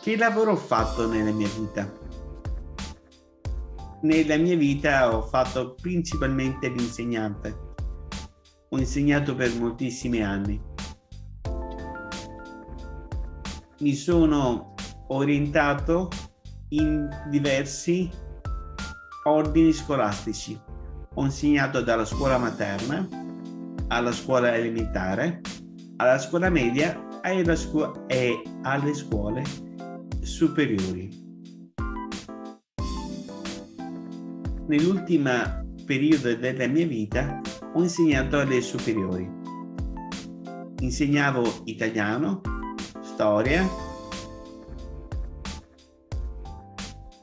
Che lavoro ho fatto nella mia vita? Nella mia vita ho fatto principalmente l'insegnante. Ho insegnato per moltissimi anni. Mi sono orientato in diversi ordini scolastici. Ho insegnato dalla scuola materna alla scuola elementare, alla scuola media e, alle scuole superiori. Nell'ultimo periodo della mia vita ho insegnato alle superiori. Insegnavo italiano, storia.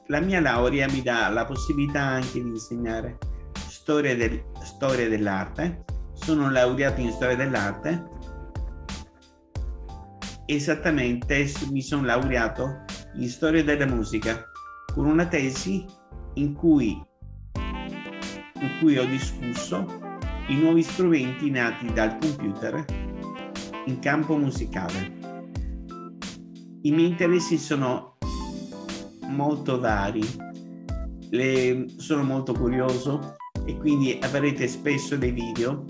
La mia laurea mi dà la possibilità anche di insegnare storia, del, storia dell'arte. Sono laureato in storia dell'arte esattamente mi sono laureato in storia della musica con una tesi in cui, in cui ho discusso i nuovi strumenti nati dal computer in campo musicale. I miei interessi sono molto vari, Le, sono molto curioso e quindi avrete spesso dei video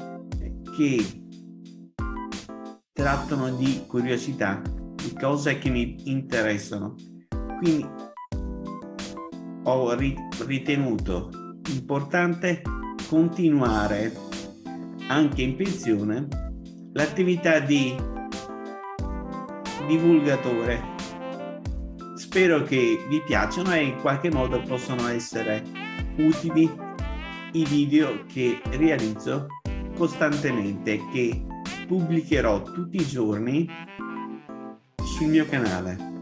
che trattano di curiosità, di cose che mi interessano. Quindi ho ritenuto importante continuare anche in pensione l'attività di divulgatore. Spero che vi piacciono e in qualche modo possano essere utili i video che realizzo costantemente che pubblicherò tutti i giorni sul mio canale.